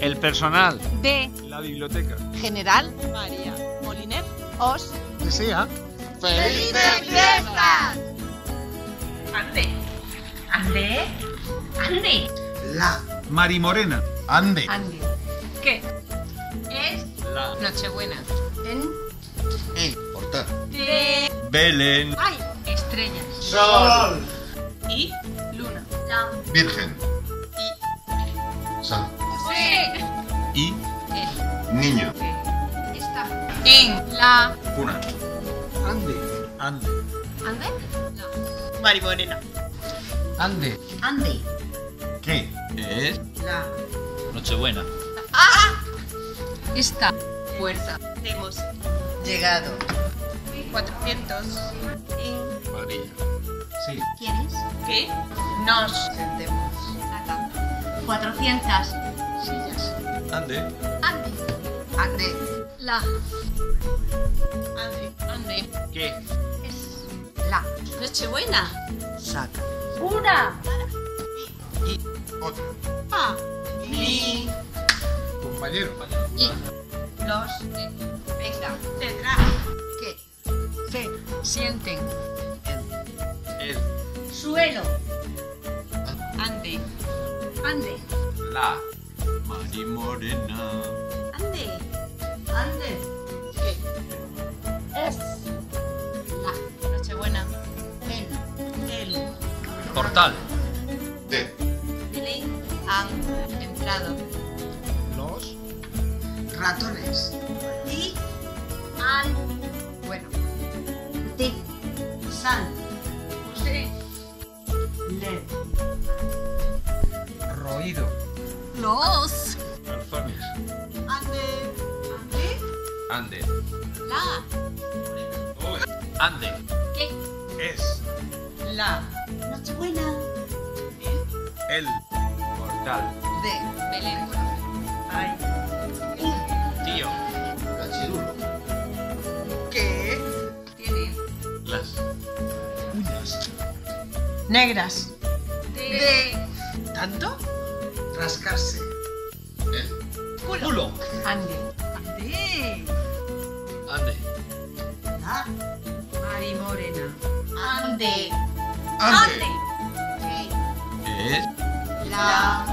El personal. D. La biblioteca. General. María Moliner. Os. Desea. ¡Felices fiestas! Ande. Ande. Ande. La. Mari Morena. Ande. Ande. ¿Qué? Es La. Nochebuena. En El. Portal. de Belén. ay, estrellas. Sol. Y luna. La. Virgen. San. Y. Niño. Está. En la. Cuna. Ande. Ande. Ande. Mari Morena. Ande. Ande. ¿Qué? Es. La. Nochebuena. Esta. Fuerza. Hemos Llegado. 400. En María. Sí. ¿Quieres? que nos Sentemos. Acá. 400 sillas. Ande. Ande. Ande. La. Ande. Ande. ¿Qué? Es la. Nochebuena. Saca. Una. Otro. A. Ni. Compañero. Y. Los. de- Venga. Detrás. ¿Qué? Se. Sienten. El. Suelo. Ande. Ande. La. Mari Morena. Ande. Ande. Que Es. La. Nochebuena. El. El. Portal. De. Belén. Han. Entrado. Los. Ratones. Y. Al. Bueno. De. San. Los. Alfanes. Ande. Ande. Ande. La. Ande. ¿Qué? Es. La. Nochebuena. El. Portal. De. Belén. Ay. Tío. Cachirulo. Que Tiene. Las. Uñas. negras. De. ¿Tanto? Rascarse. El. Culo. Ande. Ande. Ande. La. Mari Morena. Ande. Ande. ¿Qué? Es. La.